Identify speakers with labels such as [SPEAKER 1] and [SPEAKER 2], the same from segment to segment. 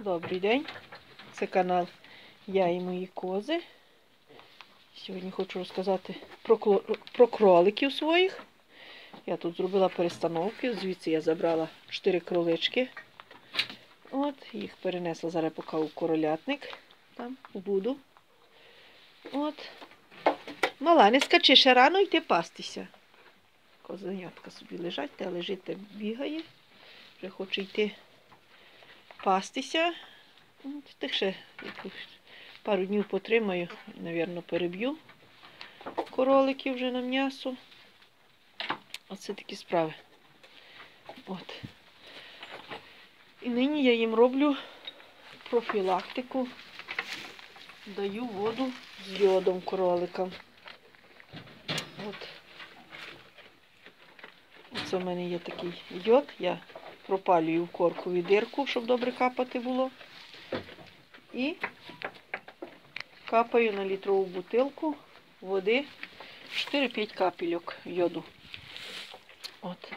[SPEAKER 1] Добрий день. Це канал Я і мої кози. Сьогодні хочу розказати про, про кроликів своїх. Я тут зробила перестановки. Звідси я забрала 4 кролички. От, їх перенесла зараз поки у королятник. Там, у буду. От. Мала, не скачи ще рано йти пастися. Козенятка собі лежать, те лежить, те бігає. Вже хоче йти пастися. Тих ще пару днів потримаю, мабуть, переб'ю короликів вже на м'ясо. Оце такі справи. От. І нині я їм роблю профілактику. Даю воду з йодом кроликам. От. Оце в мене є такий йод. Я пропалюю в коркові дирку, щоб добре капати було. І капаю на літрову бутилку води 4-5 капельок йоду. От.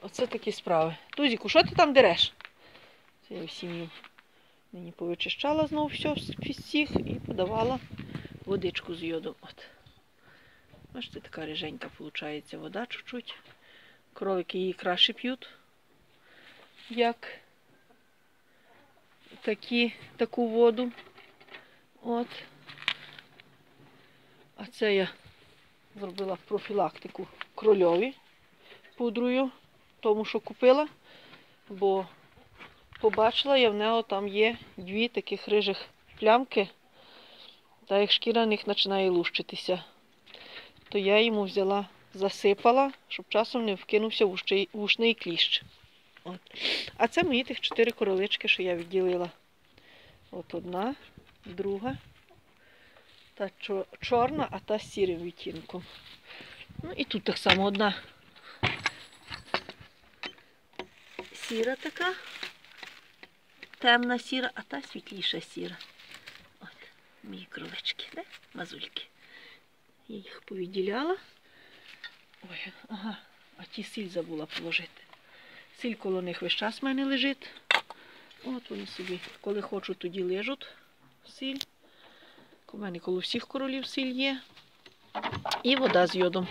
[SPEAKER 1] Оце такі справи. Тузіку, що ти там дереш? Це я всім їм нині повичищала знову все з всіх і подавала водичку з йодом. От. Бачите, така риженька виходить вода чуть-чуть. Кролики її краще п'ють, як такі, таку воду. От. А це я зробила профілактику крольові пудрою, тому що купила, бо побачила я в нього там є дві таких рижих плямки, та як шкіра на них починає лущитися. То я йому взяла, засипала, щоб часом не вкинувся вушний, вушний кліщ. От. А це мої тих чотири королички, що я відділила. От одна, друга, та чорна, а та з сірим відтінком. Ну і тут так само одна сіра така, темна сіра, а та світліша сіра. От, мої кролички, де? Мазульки. Я їх повідділяла. Ой, ага, а ті сіль забула положити. Сіль коло них весь час в мене лежить. От вони собі, коли хочуть, тоді лежуть сіль. У мене коло всіх королів сіль є. І вода з йодом.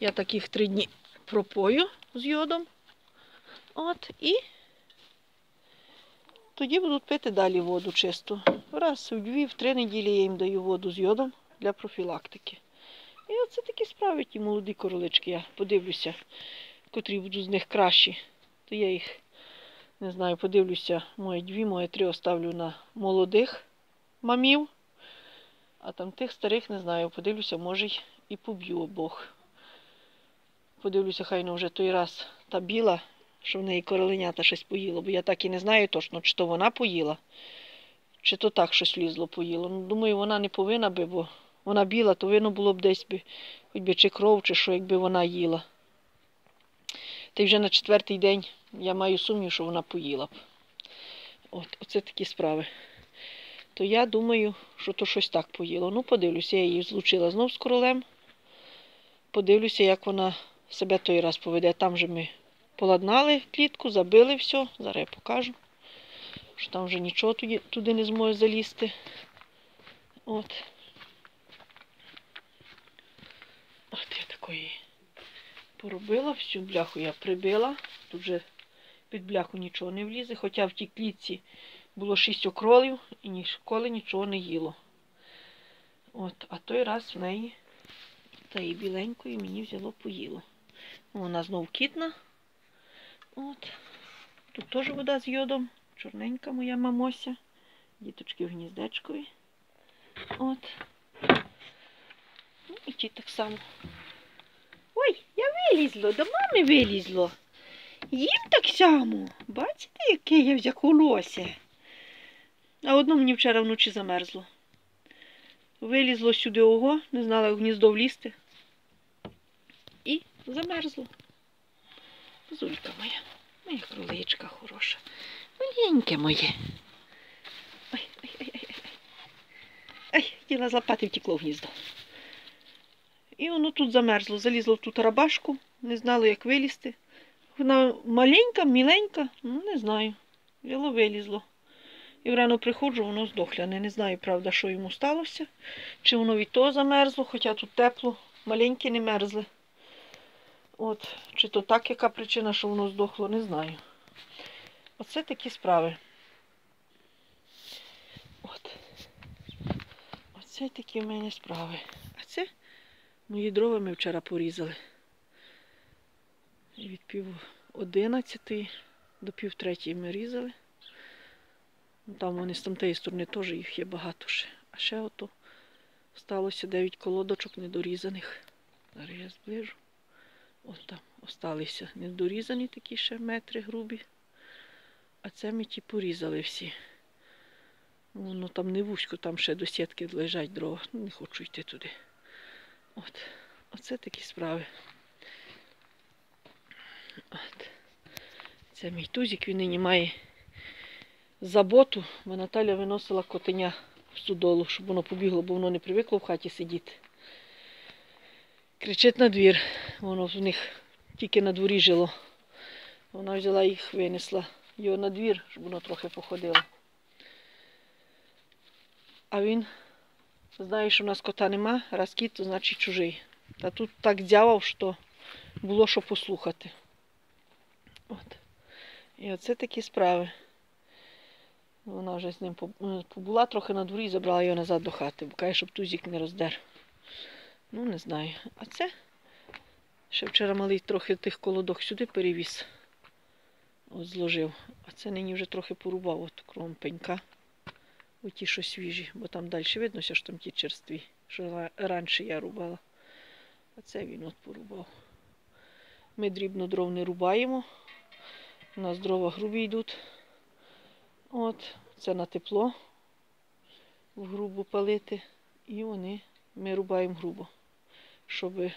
[SPEAKER 1] Я таких три дні пропою з йодом. От, і тоді будуть пити далі воду чисту. Раз в дві, в три неділі я їм даю воду з йодом для профілактики. І оце такі справи, ті молоді королички. Я подивлюся, котрі будуть з них кращі. То я їх не знаю, подивлюся, мої дві, мої три оставлю на молодих мамів. А там тих старих не знаю, подивлюся, може й і поб'ю обох. Подивлюся, хай ну вже той раз та біла, що в неї короленята щось поїло, бо я так і не знаю точно, чи то вона поїла, чи то так щось лізло поїло. Ну, думаю, вона не повинна би, бо вона біла, то винно було б десь би, хоч би чи кров, чи що, якби вона їла. Та й вже на четвертий день я маю сумнів, що вона поїла б. От, оце такі справи. То я думаю, що то щось так поїло. Ну, подивлюся, я її злучила знов з королем. Подивлюся, як вона себе той раз поведе. Там же ми поладнали клітку, забили все. Зараз я покажу. Що там вже нічого туди, туди не зможе залізти. От. От я такої поробила, всю бляху я прибила. Тут вже під бляху нічого не влізе, хоча в тій клітці було шість окролів і ніколи нічого не їло. От, а той раз в неї та і біленької мені взяло поїло. Ну, Вона знов кітна. От. Тут теж вода з йодом. Чорненька моя мамося. Діточки в гніздечкові. От. Ну, і ті так само. Ой, я вилізло, до мами вилізло. Їм так само. Бачите, яке я взяхолося. А одно мені вчора вночі замерзло. Вилізло сюди ого, не знала, як гніздо влізти. І замерзло. Зулька моя, моя кроличка хороша. Маленьке моє. Ай, хотіла з лопати втекло в гніздо. І воно тут замерзло, залізло в ту тарабашку, не знало, як вилізти. Вона маленька, міленька, ну не знаю. Взяло вилізло. І рано приходжу, воно здохляне. Не знаю, правда, що йому сталося. Чи воно від того замерзло, хоча тут тепло, маленькі не мерзли. От, чи то так, яка причина, що воно здохло, не знаю. Оце такі справи. От. Оце такі в мене справи. А це мої дрова ми вчора порізали. Від пів одинадцятої до пів третьої ми різали. Ну, Там вони з тамтеї сторони теж їх є багато ще. А ще ото сталося 9 колодочок недорізаних. Зараз я зближу. От там осталися недорізані такі ще метри грубі. А це ми ті порізали всі. Воно там не вузько, там ще до сітки лежать дрова. Не хочу йти туди. От. Оце такі справи. От. Це мій тузик, він нині має заботу, бо Наталя виносила котеня в судолу, щоб воно побігло, бо воно не привикло в хаті сидіти. Кричить на двір. Воно в них тільки на дворі жило. Вона взяла їх, винесла його на двір, щоб воно трохи походило. А він знає, що у нас кота нема, раз кіт, то значить чужий. Та тут так дзявав, що було що послухати. От. І оце такі справи. Вона вже з ним е, побула трохи на дворі і забрала його назад до хати, бо каже, щоб тузик не роздер. Ну, не знаю. А це ще вчора малий трохи тих колодок сюди перевіз. От зложив. А це нині вже трохи порубав от кругом пенька. Оті, що свіжі, бо там далі видно, що там ті черстві, що раніше я рубала. А це він от порубав. Ми дрібно дров не рубаємо. У нас дрова грубі йдуть. От, це на тепло в грубу палити. І вони ми рубаємо грубо, щоб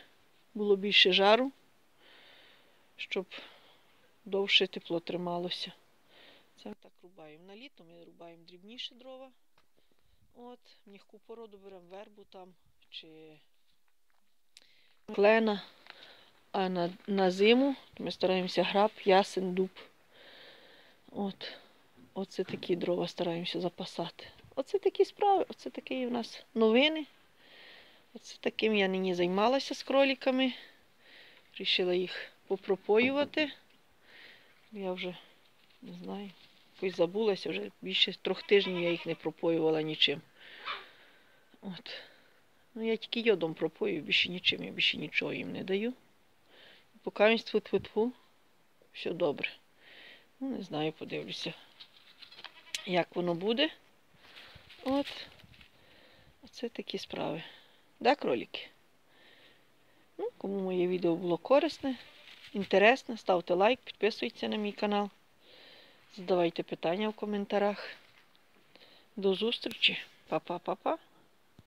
[SPEAKER 1] було більше жару, щоб довше тепло трималося. Це так рубаємо. На літо ми рубаємо дрібніші дрова. От, м'яку породу беремо вербу там чи клена. А на, на зиму ми стараємося граб, ясен, дуб. От. Оце такі дрова стараємося запасати. Оце такі справи, оце такі у нас новини. Оце таким я нині займалася з кроліками. Рішила їх попропоювати. Я вже не знаю, якось забулася, вже більше трьох тижнів я їх не пропоювала нічим. От. Ну, я тільки йодом пропою, більше нічим, я більше нічого їм не даю. Він тьфу все добре. Ну, не знаю, подивлюся, як воно буде. От. Оце такі справи. Да, кролики? Ну, кому моє відео було корисне, інтересне, ставте лайк, підписуйтесь на мій канал. Задавайте питання в коментарях. До зустрічі. Па-па-па-па.